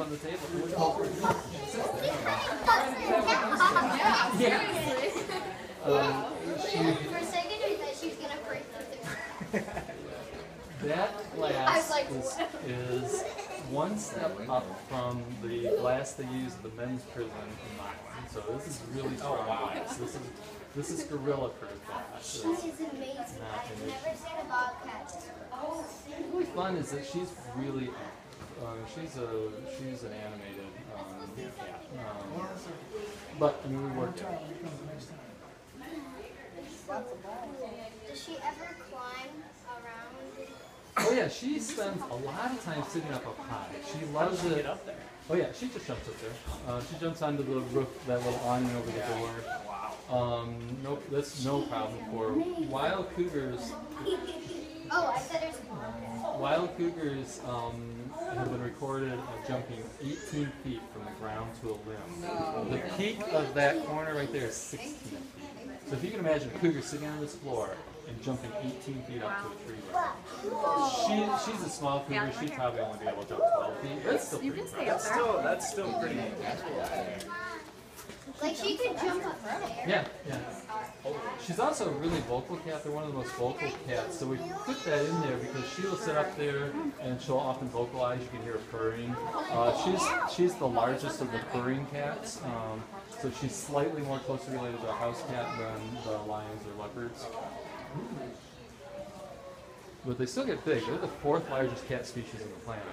on the table. and we go for it. Yeah. Um, she, For a second, I thought she was gonna break nothing. that glass like, is, is one step up from the glass they use in the men's prison in Milan. So this is really strong glass. This is this is gorilla proof glass. She It's- is amazing. I've never seen a bobcat. What's really fun is that she's really uh, she's a she's an animated um, cat. Um, but I mean we worked it. Does she ever climb around? Oh yeah, she spends a lot of time sitting up a high. She loves it. up there. Oh yeah, she just jumps up there. Uh, she jumps onto the roof, that little awning over the door. Um, no, that's no problem for wild cougars. Oh, I thought it was a. Wild cougars um, have been recorded of jumping 18 feet from the ground to a limb. The peak of that corner right there is 16 feet. So if you can imagine a cougar sitting on this floor and jumping 18 feet up to a tree. limb. She, she's a small cougar. She'd probably only be able to jump 12 feet. But it's still You pretty can stay impressive. up there. Still, that's still pretty impressive. Like she could jump up there. Yeah, yeah. She's also a really vocal cat. They're one of the most vocal cats. So we put that in there because she will sit up there and she'll often vocalize. You can hear her purring. Uh, she's she's the largest of the purring cats. Um, so she's slightly more closely related to a house cat than the lions or leopards. But they still get big. They're the fourth largest cat species on the planet.